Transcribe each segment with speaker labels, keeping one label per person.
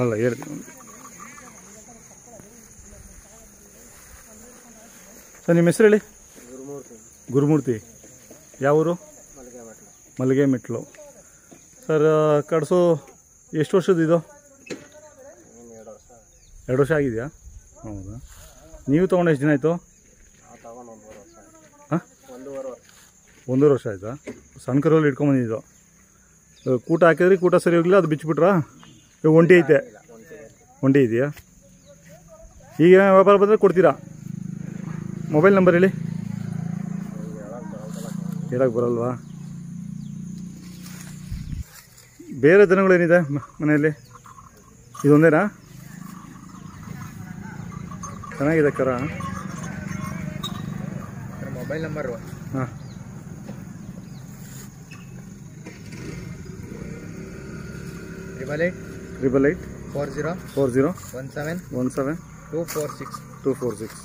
Speaker 1: ಅಲ್ಲ ಹೇಳಿ ಸರ್, ನಿಮ್ಮ ಹೆಸರು ಹೇಳಿ?
Speaker 2: ಗುರುಮೂರ್ತಿ.
Speaker 1: ಗುರುಮೂರ್ತಿ ಯಾವ ಊರು?
Speaker 2: ಮಲ್ಲಿಗೆ
Speaker 1: ಮೆಟ್ಲು. ಸರ್ ಕಡಸು ಎಷ್ಟು ವರ್ಷದ ಇದು?
Speaker 2: ಎರಡು ವರ್ಷ
Speaker 1: ಆಗಿದೆಯಾ? ಹೌದಾ? ನೀವು ತೊಗೊಂಡು ಎಷ್ಟು ದಿನ ಆಯಿತು. ಹಾಂ?
Speaker 2: ಒಂದೂವರೆ ವರ್ಷ
Speaker 1: ಆಯಿತಾ? ಸಣ್ಣ ಕರಲ್ಲಿ ಇಟ್ಕೊಂಬಂದಿದ್ದು ಕೂಟ ಹಾಕಿದ್ರಿ ಕೂಟ ಸರಿ ಹೋಗಿಲ್ಲ ಅದು ಬಿಚ್ಚಿಬಿಟ್ರಾ? ಇವಾಗ ಒಂಟಿ ಐತೆ. ಒಂಟಿ ಇದೆಯಾ? ಈಗ ವ್ಯಾಪಾರ ಬಂದರೆ ಕೊಡ್ತೀರಾ? ಮೊಬೈಲ್ ನಂಬರ್ ಹೇಳಿ. ಹೇಳಕ್ಕೆ ಬರಲ್ವಾ? ಬೇರೆ ದನಗಳೇನಿದೆ ಮನೆಯಲ್ಲಿ? ಇದೊಂದೇನಾ? ಚೆನ್ನಾಗಿದೆ ಕರ?
Speaker 2: ಮೊಬೈಲ್ ನಂಬರು
Speaker 1: ಹಾಂ.
Speaker 2: Eight
Speaker 1: triple eight
Speaker 2: four zero
Speaker 1: four zero
Speaker 2: one seven
Speaker 1: one seven
Speaker 2: two four six
Speaker 1: two four six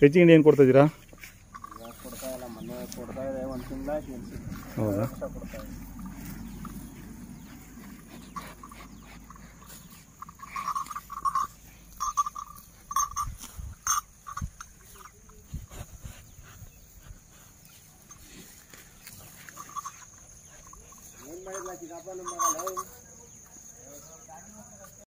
Speaker 1: ಕೈಚಿ ಏನು ಕೊಡ್ತಾಯಿದ್ದೀರಾ
Speaker 2: ಇದ್ದೀರಾ? ಕೊಡ್ತಾ ಇಲ್ಲ ಮೊನ್ನೆ ಕೊಡ್ತಾ ಇದೆ ಒಂದು ತಿಂಗಳ
Speaker 1: ಹೌದಾ?
Speaker 2: ಕೊಡ್ತಾ ಇದೆ. बड़े बड़ा किताबा नंबर का लाओ